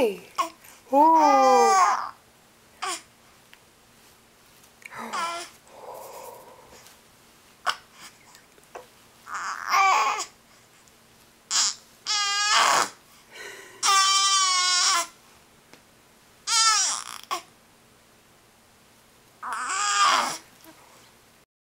Ooh!